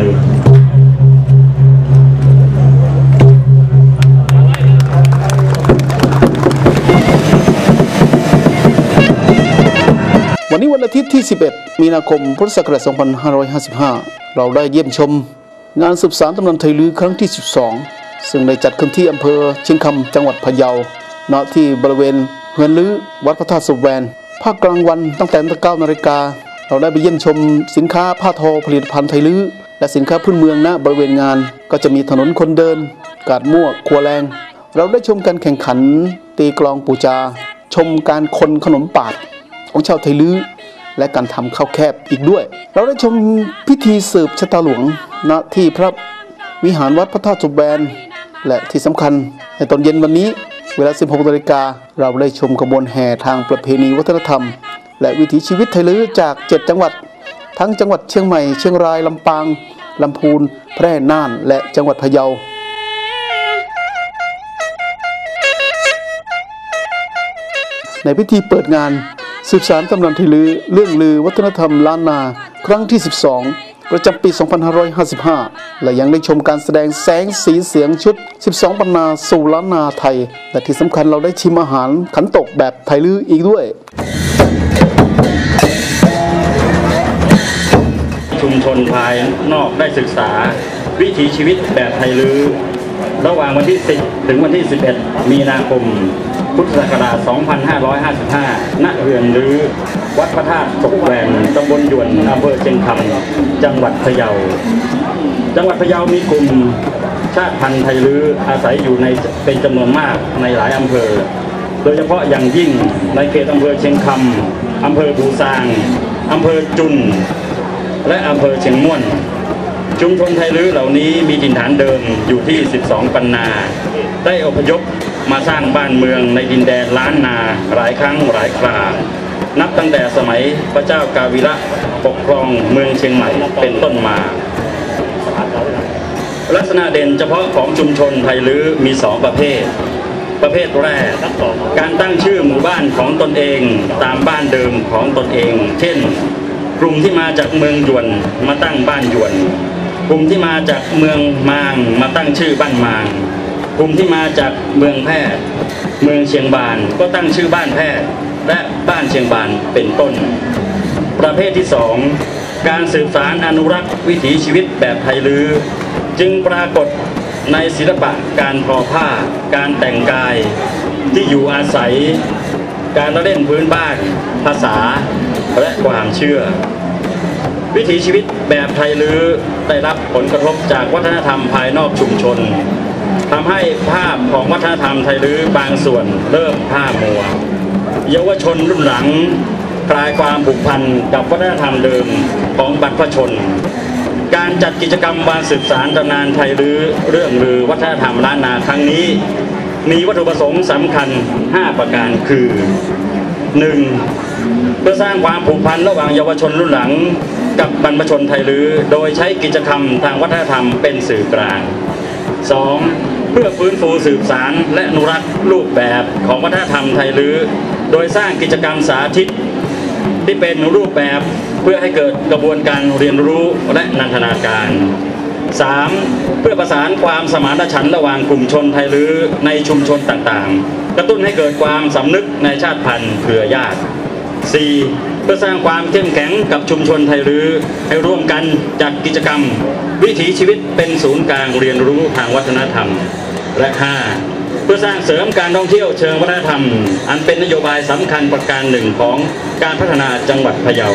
ลือวันนี้วันอาทิตย์ที่ 11 มีนาคม พุทธศักราช 2555 เราได้เยี่ยมชม งานสืบสารตำนานไทยลือครั้งที่ 12 ซึ่งได้จัดขึ้นที่อำเภอเชียงคำจังหวัดพะเยาณที่บริเวณเฮือนลือวัดพระธาตุสุแวนภาคกลางวันตั้งแต่ตั้ง9นาฬิกา เราได้ไปเยี่ยมชมสินค้าผ้าทอผลิตภัณฑ์ไทยลื้อ และสินค้าพื้นเมืองณบริเวณงาน ก็จะมีถนนคนเดิน กาดมั่วครัวแรง เราได้ชมการแข่งขัน ตีกลองปูจา ชมการคนขนมปาดของชาวไทยลื้อและการทำข้าวแคบอีกด้วย เราได้ชมพิธีสืบชะตาหลวงณที่พระวิหารวัดพระธาตุจุบแบนและที่สำคัญในตอนเย็นวันนี้เวลา 16นาฬิกาเราได้ชมขบวนแห่ทางประเพณีวัฒนธรรม และวิถีชีวิตไทยลื้อจาก 7 จังหวัด ทั้งจังหวัดเชียงใหม่ เชียงรายลำปางลำพูน แพร่น่าน และจังหวัดพะเยาในพิธีเปิดงานสืบสารตำนานไทยลือเรื่องลือวัฒนธรรมล้านนา ครั้งที่ 12 ประจำปี 2555 และยังได้ชมการแสดงแสงสีเสียงชุด 12 ปันนาสู่ล้านนาไทย และที่สำคัญเราได้ชิมอาหารขันตกแบบไทยลืออีกด้วย ชุมชนภายนอกได้ศึกษา วิถีชีวิตแบบไทยลือ ระหว่างวันที่ 10 ถึงวันที่ 11 มีนาคม พุทธศักราช 2555 ณ เรือนลือ วัดพระธาตุศกแหวนตำบลยวนอำเภอเชียงคำจังหวัดพะเยา จังหวัดพะเยามีกลุ่มชาติพันธุ์ไทยลืออาศัยอยู่ในเป็นจำนวนมากในหลายอำเภอ โดยเฉพาะอย่างยิ่งในเขตอำเภอเชียงคำอำเภอบูซางอำเภอจุน และอำเภอเชียงม่วน ชุมชนไทยลื้อเหล่านี้มีถิ่นฐานเดิมอยู่ที่ 12 ปันนา ได้อพยพมาสร้างบ้านเมืองในดินแดนล้านนาหลายครั้งหลายครา นับตั้งแต่สมัยพระเจ้ากาวิระปกครองเมืองเชียงใหม่เป็นต้นมา ลักษณะเด่นเฉพาะของชุมชนไทยลื้อมีสองประเภทประเภทแรก การตั้งชื่อหมู่บ้านของตนเองตามบ้านเดิมของตนเอง เช่น กลุ่มที่มาจากเมืองยวนมาตั้งบ้านยวน กลุ่มที่มาจากเมืองมางมาตั้งชื่อบ้านมาง กลุ่มที่มาจากเมืองแพร่เมืองเชียงบานก็ตั้งชื่อบ้านแพร่และบ้านเชียงบานเป็นต้น ประเภทที่สองการสืบสารอนุรักษ์วิถีชีวิตแบบไทยลือ จึงปรากฏในศิลปะการทอผ้า การแต่งกายที่อยู่อาศัย การละเล่นพื้นบ้าน ภาษา และความเชื่อ วิถีชีวิตแบบไทยลือได้รับผลกระทบจากวัฒนธรรมภายนอกชุมชนทำให้ภาพของวัฒนธรรมไทยลือบางส่วนเริ่มผ้ามัว เยาวชนรุ่นหลังคลายความผูกพันกับวัฒนธรรมเดิมของบรรพชน การจัดกิจกรรมวันสืบสารตำนานไทยลือเรื่องลือวัฒนธรรมล้านนาครั้งนี้ มีวัตถุประสงค์สำคัญ 5 ประการคือ 1. เพื่อสร้างความผูกพันระหว่างเยาวชนรุ่นหลัง กับบรรพชนไทยลือ โดยใช้กิจกรรมทางวัฒนธรรมเป็นสื่อกลาง 2. เพื่อฟื้นฟูสืบสารและอนุรักษ์รูปแบบของวัฒนธรรมไทยลือ โดยสร้างกิจกรรมสาธิต ที่เป็นรูปแบบเพื่อให้เกิดกระบวนการเรียนรู้และนันทนาการ 3. เพื่อประสานความสมานฉันท์ระหว่างกลุ่มชนไทยลือในชุมชนต่างๆ กระตุ้นให้เกิดความสำนึกในชาติพันธุ์เครือญาติ 4. เพื่อสร้างความเข้มแข็งกับชุมชนไทยลือให้ร่วมกันจัดกิจกรรม วิถีชีวิตเป็นศูนย์กลางเรียนรู้ทางวัฒนธรรม และ 5. เพื่อสร้างเสริมการท่องเที่ยวเชิงวัฒนธรรม อันเป็นนโยบายสำคัญประการหนึ่งของการพัฒนาจังหวัดพะเยา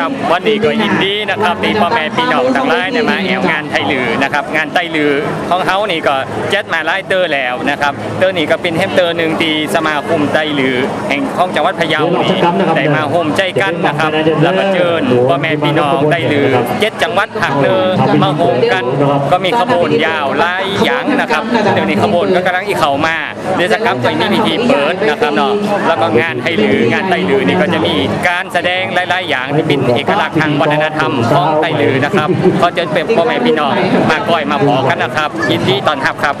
การสวัสฟรีดีครับวันนี้ก็ยินดีนะครับที่พ่อแม่พี่น้องทั้งหลายเนี่ยมาแอ่วงานไทลื้อนะครับงานไทลื้อของเฮานี่ก็จัดมาหลายเตื้อแล้วนะครับเตื้อนี้ก็เป็นแหมเตื้อหนึ่งที่สมาคมไทลื้อแห่งของจังหวัดพะเยานี่ได้มาโฮมใจกันนะครับแล้วก็เชิญพ่อแม่พี่น้องไทลื้อเจ็ดจังหวัดภาคเหนือมาโฮมกันก็มีขบวนยาวไล่หยางนะครับเดี๋ยวนี้ขบวนก็กำลังอีเข้ามาเดี๋ยวสักกำจะมีพิธีเปิดนะครับเนาะแล้วก็งานไทยลืองานไทยลือนี่ก็จะมีการแสดงหลายๆอย่างที่เป็นเอกลักษณ์ทางวัฒนธรรมของไทยลือนะครับก็จะเป็นพ่อแม่พี่น้องมาก้อยมาพอกันนะครับยินดีตอนรับครับ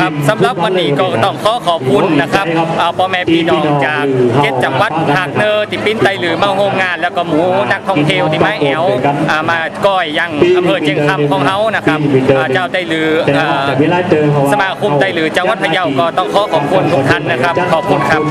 ครับสำหรับวันนี้ก็ต้องขอขอบคุณนะครับเอาพ่อแม่พี่น้องจากเจ็ดจังหวัดภาคเนอที่ปิ้นไตหรือมาโฮมงาน แล้วก็หมูนักท่องเที่ยวที่มาแอวมาก้อยยังอำเภอเชียงคำของเฮานะครับเจ้าไตหรืออ่าสมาคมไตหรือจังหวัดพะเยาก็ต้องขอขอบคุณทุกท่านนะครับ ขอบคุณครับ